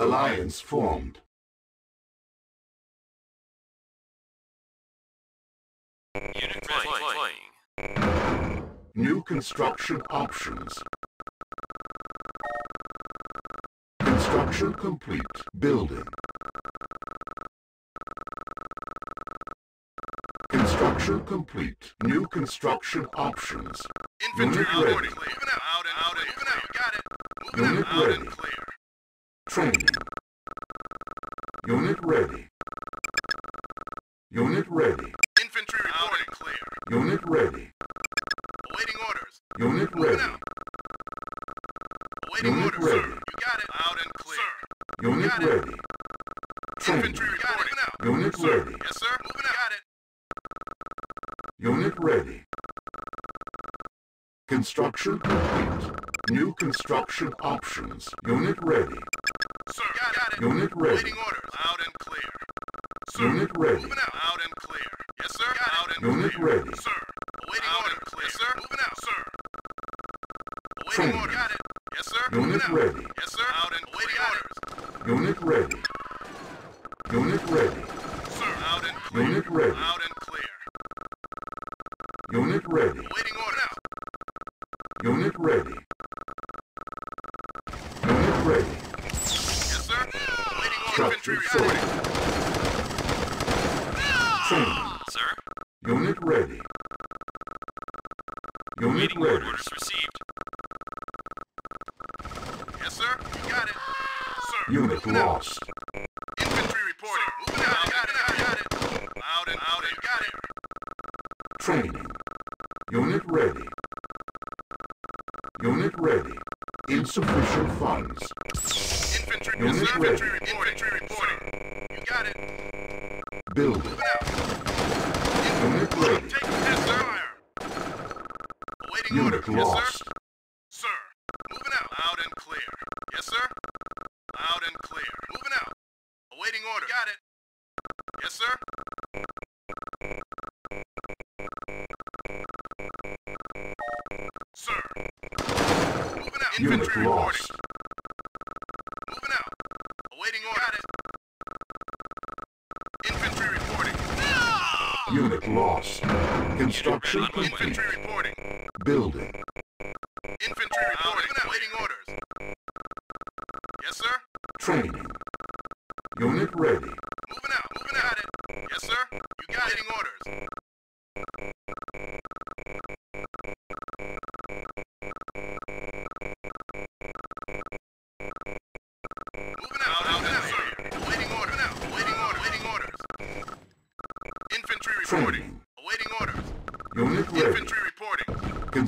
Alliance formed. Unit flying. New construction options. Construction complete. Building. Construction complete. New construction options. Infantry Unit ready. Moving out. Out and out and moving out. Got it. Moving Unit out. Out ready. and clear. Training. Unit ready. Unit ready. Infantry reporting. clear. Unit ready. Awaiting orders. Unit ready. out. Awaiting Unit orders, ready. sir. You got it. Out and clear. Sir. Unit Got it. ready. Training. Infantry reporting. out. Unit sir. ready. Yes, sir. Moving out. Got it. Unit ready. Construction complete. New construction options. Unit ready. Sir. Got, got it. Unit ready. Awaiting orders. Out and clear. Sir. Unit ready. Moving out. Out and clear. Yes, sir. Got out and Unit clear. ready. Sir. Awaiting Out order. and clear. Yes, sir. Moving out. Sir. Awaiting Training. order. Got it. Yes, sir. Unit Moving out. ready. Yes, sir. Out and awaiting orders. Unit ready. Unit ready. Sir. Out and clear. Unit ready. Out and clear. Unit ready. Awaiting order. Out. Unit ready. Order. Structure Infantry sold. reporting. Training. Sir, Unit ready. Unit waiting ready. orders received. Yes, sir. You got it. Sir. Unit lost. Infantry reporting. Moving out. Got it. Got it. Out and out and got it. Training. Unit ready. Unit ready. Insufficient funds. Infantry. Unit yes, sir. ready. Infantry reporting. Infantry reporting. You got it. Building. Moving out. Unit ready. Take yes, sir. Fire. Orders. Yes, sir. Sir. Moving out. Out and clear. Yes, sir. Out and clear. Moving out. Awaiting order. Got it. Yes, sir. Sir. Moving out. Unit Infantry reporting. Moving out. Awaiting order. Got it. Infantry reporting. Unit lost. Construction complete. Infantry reporting. Building. Infantry reporting. Awaiting orders. Yes, sir. Training. Unit ready. Moving out. Moving out. It. Yes, sir. You got it. orders.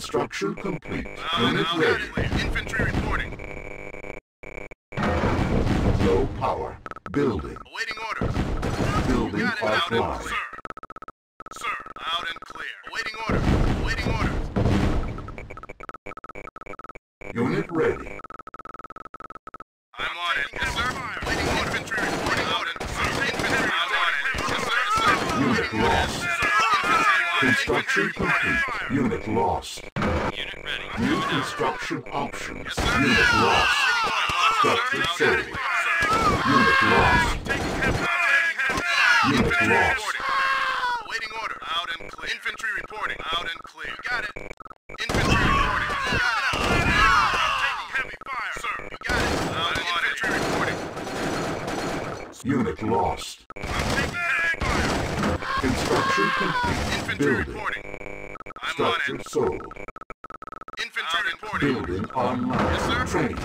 Construction complete. Out, Unit ready. Infantry reporting. Low power. Building. Awaiting orders. Building Got it. Out and offline. clear. Sir. Out and clear. Awaiting orders. Awaiting orders. Unit ready. I'm on it. Yes, sir. Waiting infantry reporting out and sir. Infantry I'm on it. Yes, sir. sir. Unit Waiting lost. orders. Sir. Construction complete. Unit lost. Unit ready. New construction options. Yes, sir. Unit lost. Structure orders. sold. Sir. Unit lost. Taking him. Taking him. Unit lost. Waiting order. Out and clear. Infantry reporting. Out and clear. You got it. Infantry reporting. You got it. I'm taking heavy fire. Sir. You got it. Out and infantry reporting. Unit lost. I'm taking heavy fire. Construction complete. Infantry Building. reporting. I'm on it. sold. Infantry reporting. Building online. Yes, sir. Training.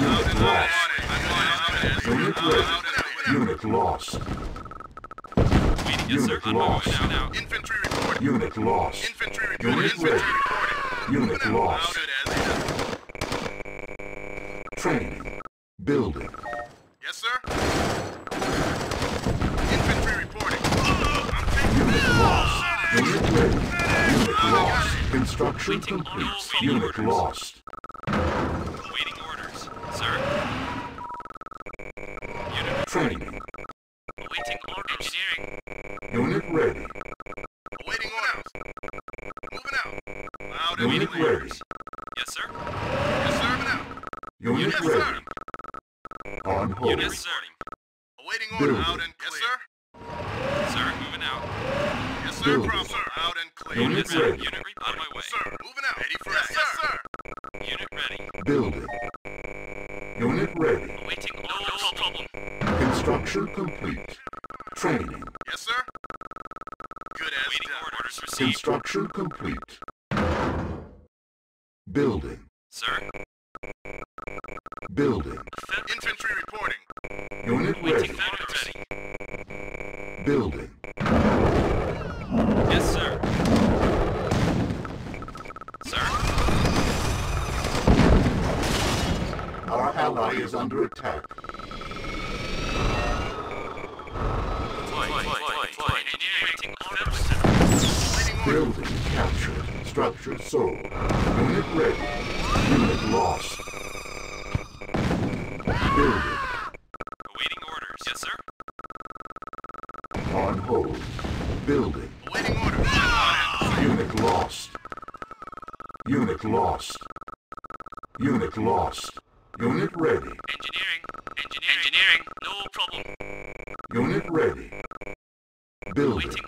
Unit lost. I'm on it. Unit ready. Unit lost. Waiting, yes, sir. Unit On my way lost. now, now. Infantry reporting. Unit lost. Infantry reporting. Unit Infantry ready. reporting. Unit lost. Out it as it is. Training. Building. Yes, sir. Infantry reporting. I'm taking Unit lost. Unit ready. Unit lost. Construction Waiting complete. Unit orders. lost. Waiting orders. Sir. Unit Training. awaiting orders. Engineering. Unit ready. Awaiting orders. Moving out. Out and Unit ready. Yes, sir. Unit Unit Yes, sir. ready. On hold. Unit yes, sir. Awaiting order. Building. Out and clear. Yes, sir. Sir, moving out. Yes, sir. Problem, sir. Out and clear. Unit Unit ready. Unit re- on my way. Sir, moving out. Ready for yes, yes, sir. Unit ready. Building. Unit ready. Awaiting orders. No problem. Construction complete. Training. Yes, sir. Good as Awaiting done. orders received. Construction complete. Building. Sir, Building. Infantry reporting. Unit ready. awaiting orders. Building. Building captured. Structure sold. Unit ready. Unit lost. Building. Awaiting orders. Yes, sir. On hold. Building. Awaiting order. Out and clear. Unit lost. Unit lost. Unit lost. Unit ready. Engineering. Engineering. Engineering. No problem. Unit ready. Building. Awaiting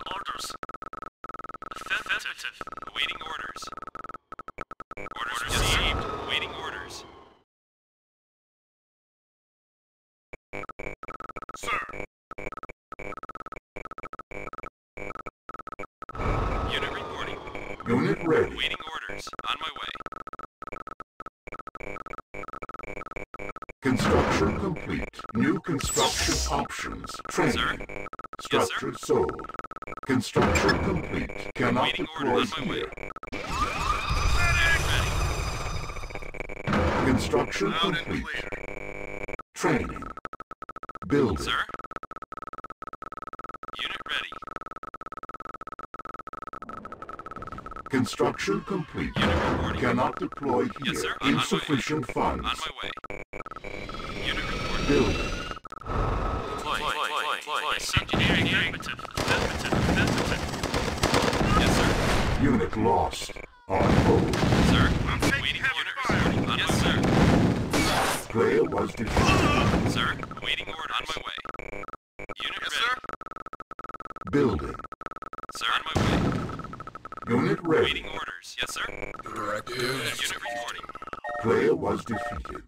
Unit ready. Awaiting orders. On my way. Construction complete. New construction options. Training. Yes, Structure sold. Construction complete. Cannot Waiting deploy orders on my way. here. Ready. Construction Loud complete. Training. Building. Sir? Unit ready. Construction complete. Unit reporting. Cannot deploy here. Yes, sir. On- on my way. Insufficient funds. On my way. Unit reporting. Building. Fly, fly, fly, fly. Engineering affirmative. Affirmative. Affirmative. Yes, sir. Unit lost. On hold. Sir. I'm Waiting orders. On yes, sir. Player was defeated. Sir. Waiting orders. On my way. Unit Yes, ready. sir. Building. Sir. On my way. Unit ready. Waiting orders. Yes, sir. Directive. Unit reporting. Player was defeated.